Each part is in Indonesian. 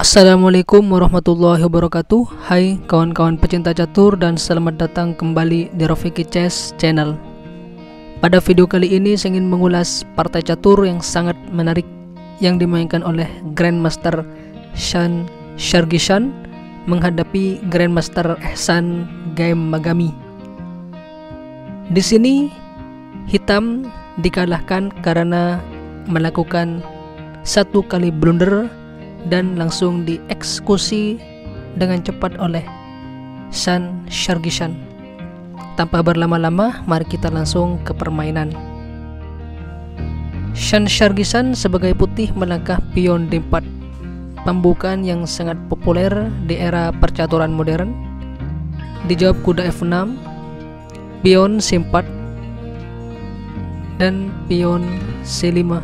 Assalamualaikum warahmatullahi wabarakatuh. Hai kawan-kawan pecinta catur dan selamat datang kembali di Rafiki Chess Channel. Pada video kali ini saya ingin mengulas partai catur yang sangat menarik Yang dimainkan oleh Grandmaster Shan Shargishan Menghadapi Grandmaster Ehsan Game Magami Di sini hitam dikalahkan karena melakukan satu kali blunder dan langsung dieksekusi dengan cepat oleh Shan Shargishan. Tanpa berlama-lama, mari kita langsung ke permainan. Shan Shargishan sebagai putih melangkah pion D4, pembukaan yang sangat populer di era percaturan modern. Dijawab kuda F6, pion C4, dan pion C5.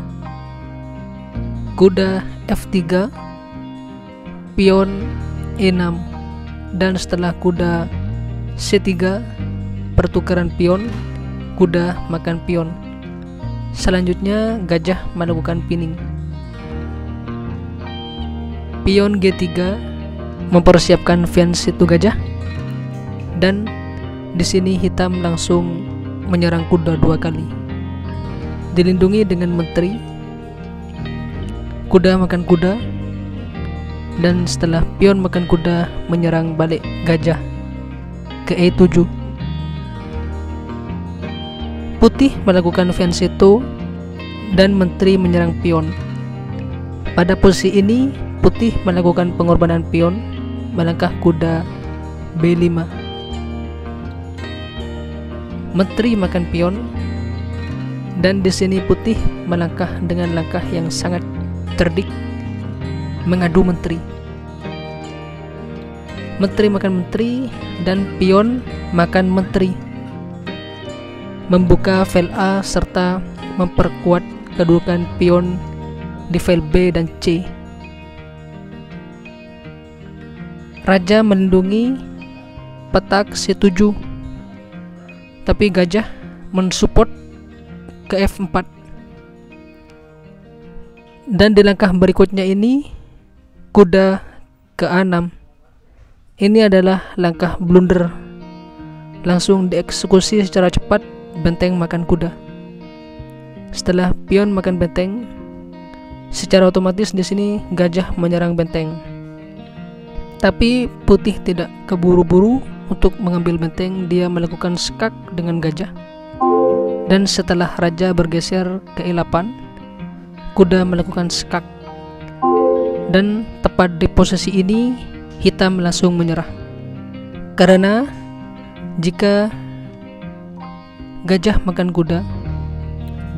Kuda F3 pion E6 dan setelah kuda C3 pertukaran pion kuda makan pion. Selanjutnya gajah melakukan pinning pion G3 mempersiapkan fence itu gajah. Dan di sini hitam langsung menyerang kuda dua kali. Dilindungi dengan menteri. Kuda makan kuda dan setelah pion makan kuda menyerang balik gajah ke E7 putih melakukan vencito dan menteri menyerang pion. Pada posisi ini putih melakukan pengorbanan pion melangkah kuda B5 menteri makan pion dan di sini putih melangkah dengan langkah yang sangat cerdik mengadu menteri. Menteri makan menteri dan pion makan menteri. Membuka file A serta memperkuat kedudukan pion di file B dan C. Raja melindungi petak C7 tapi gajah mensupport ke F4 dan di langkah berikutnya ini kuda ke-6 ini adalah langkah blunder. Langsung dieksekusi secara cepat benteng makan kuda. Setelah pion makan benteng secara otomatis di sini gajah menyerang benteng. Tapi putih tidak keburu-buru untuk mengambil benteng dia melakukan skak dengan gajah. Dan setelah raja bergeser ke E8 kuda melakukan skak. Dan tepat di posisi ini hitam langsung menyerah. Karena jika gajah makan kuda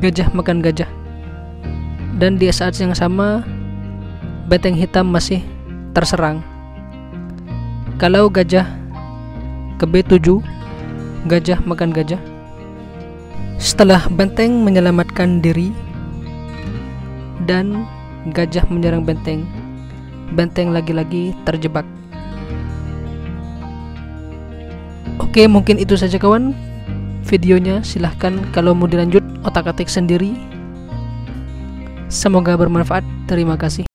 gajah makan gajah. Dan di saat yang sama benteng hitam masih terserang. Kalau gajah ke B7 gajah makan gajah. Setelah benteng menyelamatkan diri dan gajah menyerang benteng benteng lagi-lagi terjebak. Oke, mungkin itu saja kawan videonya. Silahkan kalau mau dilanjut otak-atik sendiri. Semoga bermanfaat. Terima kasih.